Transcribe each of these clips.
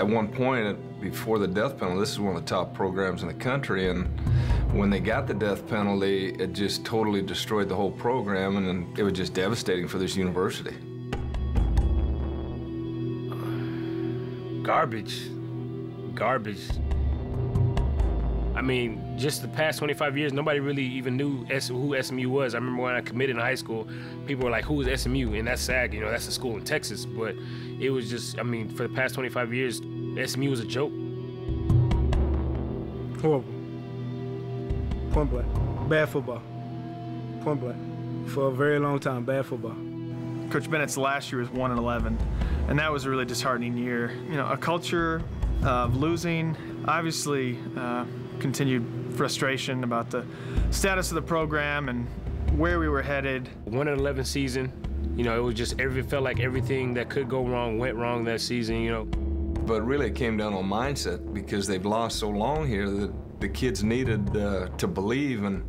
At one point, uh, before the death penalty, this is one of the top programs in the country, and when they got the death penalty, it just totally destroyed the whole program, and it was just devastating for this university. Garbage. Garbage. I mean, just the past 25 years, nobody really even knew who SMU was. I remember when I committed in high school, people were like, who is SMU? And that's sad, you know, that's a school in Texas. But it was just, I mean, for the past 25 years, SMU was a joke. Horrible. Point blank. Bad football. Point blank. For a very long time, bad football. Coach Bennett's last year was 1 and 11, and that was a really disheartening year. You know, a culture of losing, obviously, uh, continued frustration about the status of the program and where we were headed. 1 and 11 season, you know, it was just every felt like everything that could go wrong went wrong that season, you know. But really it came down on mindset because they've lost so long here that the kids needed uh, to believe and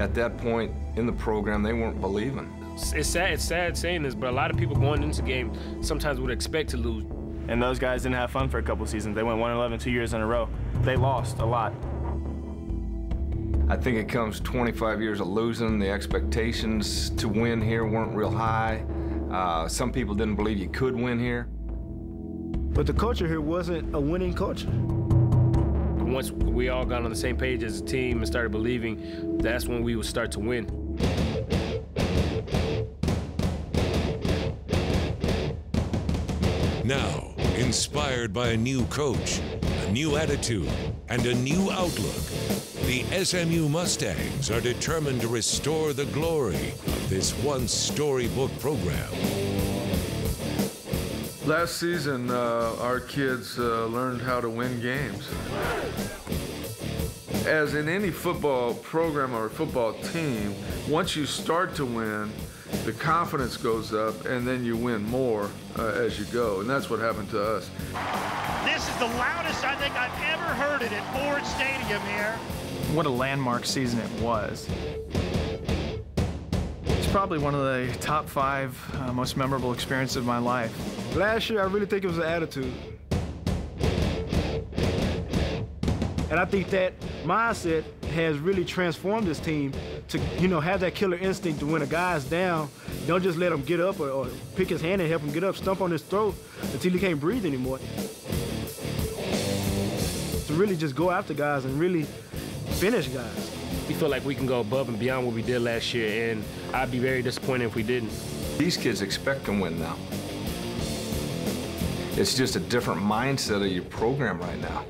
at that point in the program they weren't believing. It's sad, it's sad saying this, but a lot of people going into the game sometimes would expect to lose. And those guys didn't have fun for a couple seasons. They went 1-11 two years in a row. They lost a lot. I think it comes 25 years of losing. The expectations to win here weren't real high. Uh, some people didn't believe you could win here. But the culture here wasn't a winning culture. Once we all got on the same page as a team and started believing, that's when we would start to win. Now, inspired by a new coach, a new attitude, and a new outlook, the SMU Mustangs are determined to restore the glory of this once storybook program. Last season, uh, our kids uh, learned how to win games. As in any football program or football team, once you start to win, the confidence goes up and then you win more uh, as you go. And that's what happened to us. This is the loudest I think I've ever heard it at Ford Stadium here what a landmark season it was. It's probably one of the top five uh, most memorable experiences of my life. Last year, I really think it was the attitude. And I think that mindset has really transformed this team to, you know, have that killer instinct to when a guy's down, don't just let him get up or, or pick his hand and help him get up, stump on his throat until he can't breathe anymore. To really just go after guys and really finish guys. We feel like we can go above and beyond what we did last year, and I'd be very disappointed if we didn't. These kids expect to win now. It's just a different mindset of your program right now.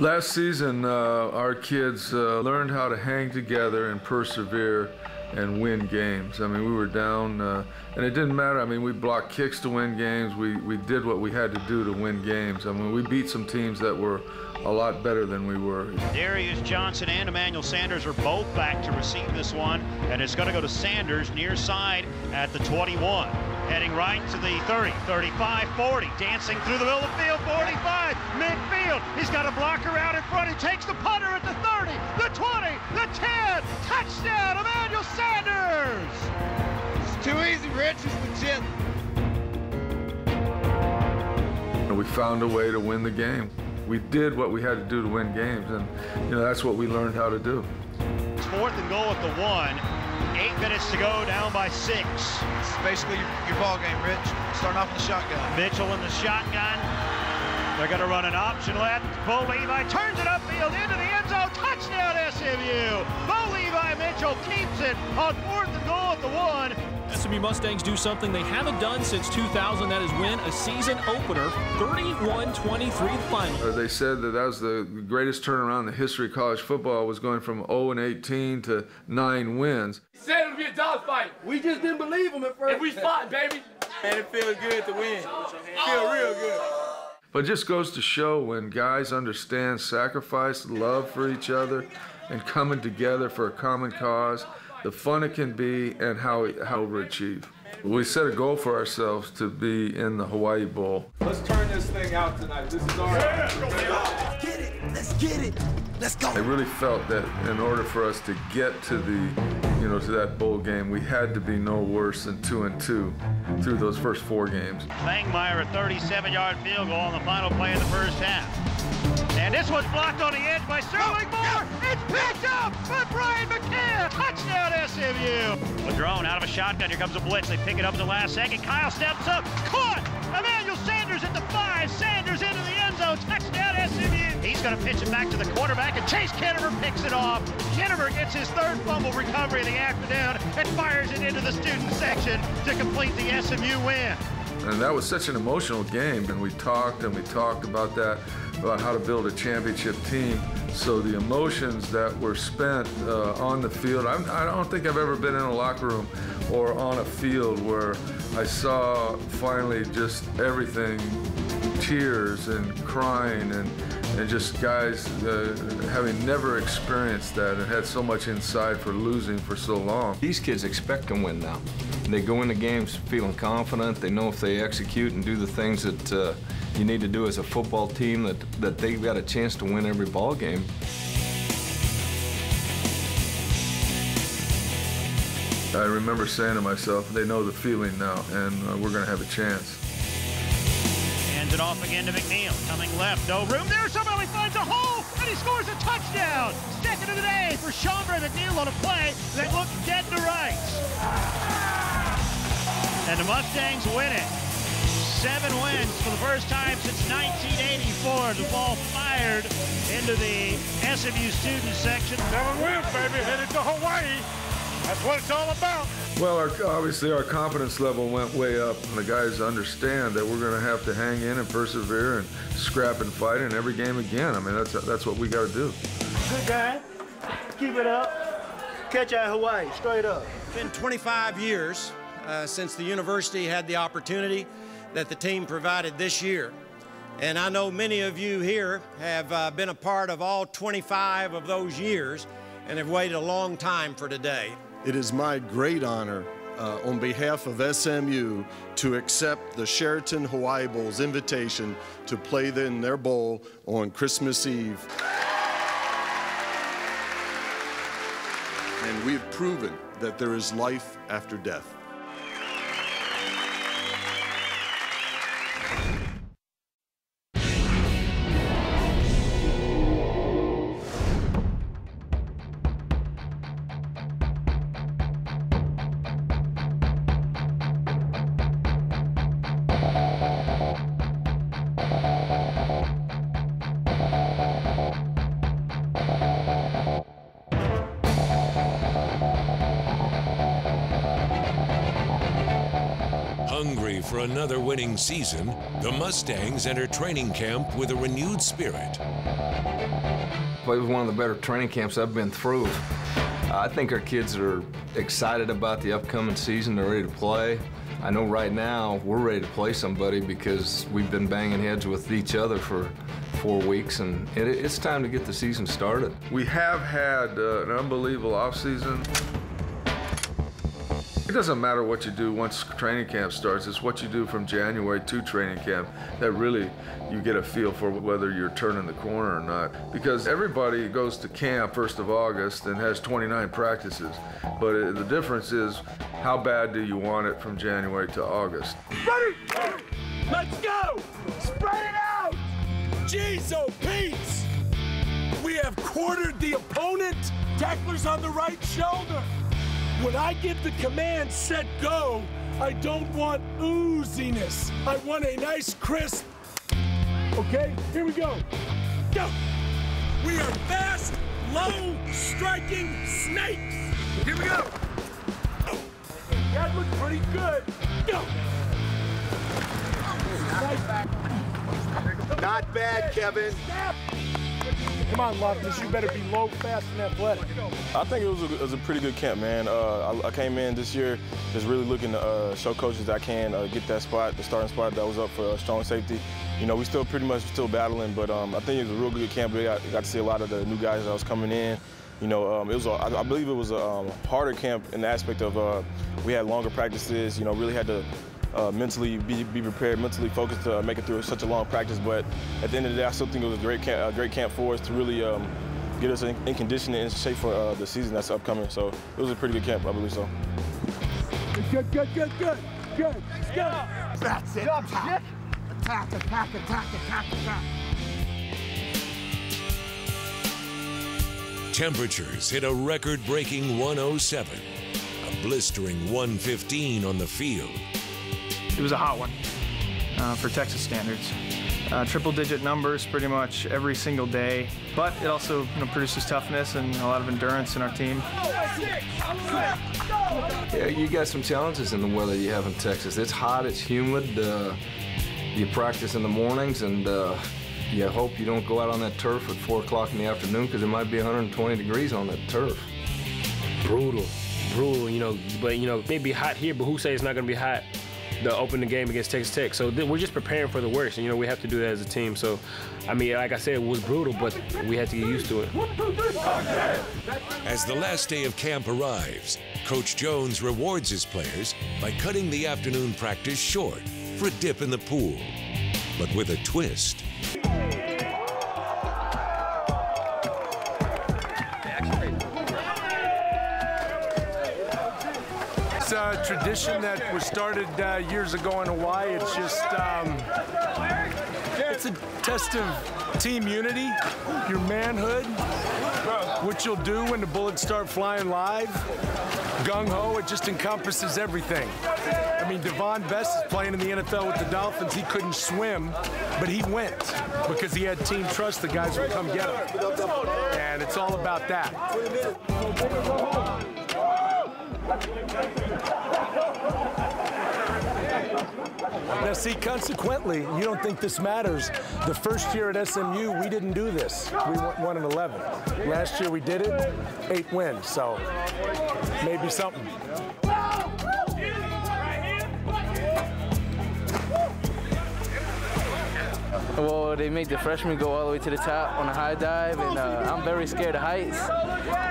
Last season, uh, our kids uh, learned how to hang together and persevere and win games. I mean, we were down, uh, and it didn't matter. I mean, we blocked kicks to win games. We, we did what we had to do to win games. I mean, we beat some teams that were a lot better than we were. Darius Johnson and Emmanuel Sanders are both back to receive this one, and it's going to go to Sanders near side at the 21 heading right to the 30, 35, 40, dancing through the middle of the field, 45, midfield. He's got a blocker out in front. He takes the punter at the 30, the 20, the 10. Touchdown, Emmanuel Sanders. It's too easy, Rich. It's legit. We found a way to win the game. We did what we had to do to win games, and you know that's what we learned how to do. It's fourth and goal at the one. Eight minutes to go, down by six. Is basically your, your ball game, Rich. Starting off in the shotgun. Mitchell in the shotgun. They're going to run an option left. Bo Levi turns it upfield into the end zone. Touchdown SMU. Bo Levi Mitchell keeps it on fourth and goal at the one. SMU Mustangs do something they haven't done since 2000. That is win a season opener, 31-23 final. They said that that was the greatest turnaround in the history of college football was going from 0 and 18 to nine wins. He said it would be a dogfight. We just didn't believe him at first. And we fought, baby. And it feels good to win. It feel real good. But it just goes to show when guys understand sacrifice, love for each other, and coming together for a common cause, the fun it can be and how, how overachieve. We set a goal for ourselves to be in the Hawaii Bowl. Let's turn this thing out tonight. This is our. Let's get it. Let's get it. Let's go. I really felt that in order for us to get to the, you know, to that bowl game, we had to be no worse than two and two through those first four games. Langmeyer, a 37-yard field goal on the final play of the first half. And this one's blocked on the edge by Sterling Moore. It's picked up by Bryan McCann. Touchdown SMU. Padron out of a shotgun. Here comes a blitz. They pick it up in the last second. Kyle steps up. Caught. Emmanuel Sanders at the five. Sanders into the end zone. Touchdown SMU. He's going to pitch it back to the quarterback, and Chase Kennemer picks it off. Kennemer gets his third fumble recovery of the afternoon and fires it into the student section to complete the SMU win. And that was such an emotional game, and we talked and we talked about that, about how to build a championship team. So the emotions that were spent uh, on the field, I'm, I do not think I've ever been in a locker room or on a field where I saw finally just everything, tears and crying and and just guys uh, having never experienced that and had so much inside for losing for so long. These kids expect to win now. They go into games feeling confident. They know if they execute and do the things that uh, you need to do as a football team that, that they've got a chance to win every ball game. I remember saying to myself, they know the feeling now, and uh, we're going to have a chance. Hands it off again to McNeal. Coming left, no room there. Somehow he finds a hole, and he scores a touchdown. Second of the day for Shawnbrey McNeal on a play that looked dead to rights. And the Mustangs win it. Seven wins for the first time since 1984. The ball fired into the SMU student section. Seven wins, baby, headed to Hawaii. That's what it's all about. Well, our, obviously our confidence level went way up. And the guys understand that we're going to have to hang in and persevere and scrap and fight in every game again. I mean, that's that's what we got to do. Good guy. Keep it up. Catch out Hawaii, straight up. It's been 25 years uh, since the university had the opportunity that the team provided this year. And I know many of you here have uh, been a part of all 25 of those years and have waited a long time for today. It is my great honor uh, on behalf of SMU to accept the Sheraton Hawaii Bowl's invitation to play in their bowl on Christmas Eve. And we have proven that there is life after death. For another winning season, the Mustangs enter training camp with a renewed spirit. It was one of the better training camps I've been through. I think our kids are excited about the upcoming season. They're ready to play. I know right now we're ready to play somebody because we've been banging heads with each other for four weeks, and it, it's time to get the season started. We have had uh, an unbelievable offseason. It doesn't matter what you do once training camp starts. It's what you do from January to training camp that really you get a feel for whether you're turning the corner or not. Because everybody goes to camp 1st of August and has 29 practices. But it, the difference is how bad do you want it from January to August? Ready? Let's go! Spread it out! Jeez, oh Pete's! We have quartered the opponent. Tackler's on the right shoulder. When I give the command, set, go, I don't want ooziness. I want a nice crisp. Okay, here we go. Go! We are fast, low, striking snakes. Here we go. That looked pretty good. Go! Not bad, Kevin. Come on, Loftus, you better be low, fast, and athletic. I think it was a, it was a pretty good camp, man. Uh, I, I, came in this year just really looking to uh, show coaches that I can uh, get that spot, the starting spot that was up for strong safety. You know, we still pretty much still battling, but um, I think it was a real good camp. We got, got, to see a lot of the new guys that was coming in. You know, um, it was a, I, I believe it was a um, harder camp in the aspect of uh, we had longer practices. You know, really had to uh, mentally be, be, prepared, mentally focused to make it through such a long practice. But at the end of the day, I still think it was a great camp, a great camp for us to really um, get us in, in condition and in shape for uh, the season that's upcoming. So it was a pretty good camp, I believe so. Good, good, good, good, good, good. That's it. Job, attack. attack, attack, attack, attack, attack. Temperatures hit a record-breaking 107, a blistering 115 on the field. It was a hot one uh, for Texas standards. Uh, triple digit numbers pretty much every single day, but it also you know, produces toughness and a lot of endurance in our team. Yeah, you got some challenges in the weather you have in Texas. It's hot, it's humid. Uh, you practice in the mornings, and uh, you hope you don't go out on that turf at 4 o'clock in the afternoon because it might be 120 degrees on that turf. Brutal, brutal, you know, but, you know, maybe hot here, but who says it's not going to be hot the open the game against Texas Tech. So we're just preparing for the worst, and you know we have to do that as a team. So, I mean, like I said, it was brutal, but we had to get used to it. As the last day of camp arrives, Coach Jones rewards his players by cutting the afternoon practice short for a dip in the pool, but with a twist. Tradition that was started uh, years ago in Hawaii. It's just, um, it's a test of team unity, your manhood, what you'll do when the bullets start flying live. Gung ho, it just encompasses everything. I mean, Davone Bess is playing in the NFL with the Dolphins. He couldn't swim, but he went because he had team trust. The guys would come get him. And it's all about that. Now, see, consequently, you don't think this matters. The first year at SMU, we didn't do this. We 1 and 11. Last year we did it, eight wins. So maybe something. Well, they made the freshmen go all the way to the top on a high dive, and uh, I'm very scared of heights.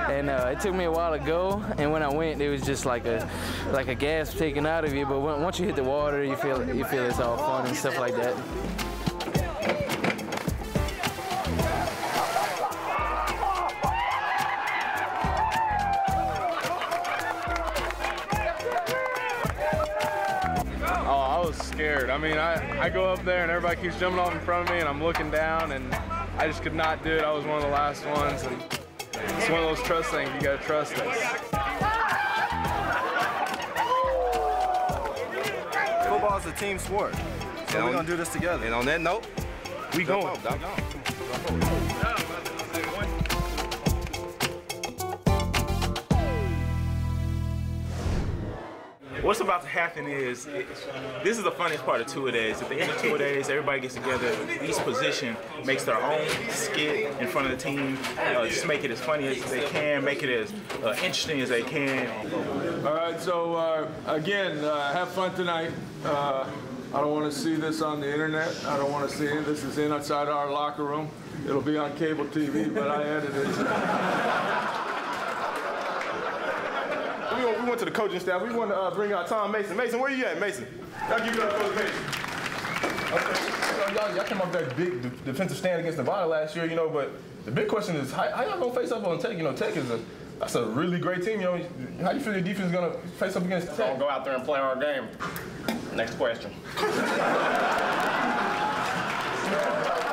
And uh, it took me a while to go, and when I went, it was just like a like a gasp taken out of you. But once you hit the water, you feel you feel it's all fun and stuff like that. I I, I go up there and everybody keeps jumping off in front of me and I'm looking down and I just could not do it. I was one of the last ones and it's one of those trust things. You gotta trust us. Football is a team sport. So we're gonna do this together. And on that note, we going. What's about to happen is it, this is the funniest part of two days. At the end of two days, everybody gets together. Each position makes their own skit in front of the team. Uh, just make it as funny as they can, make it as uh, interesting as they can. All right, so uh, again, uh, have fun tonight. Uh, I don't want to see this on the internet. I don't want to see it. This is inside our locker room. It'll be on cable TV, but I edited it we, we went to the coaching staff. We want to uh, bring out Tom Mason. Mason, where you at, Mason? I'll give you a Coach Mason. Okay. y'all, y'all came up that big defensive stand against Nevada last year, you know, but the big question is how, how y'all gonna face up on Tech? You know, Tech is a that's a really great team. You know, how do you feel your defense is gonna face up against Tech? We'll go out there and play our game. Next question.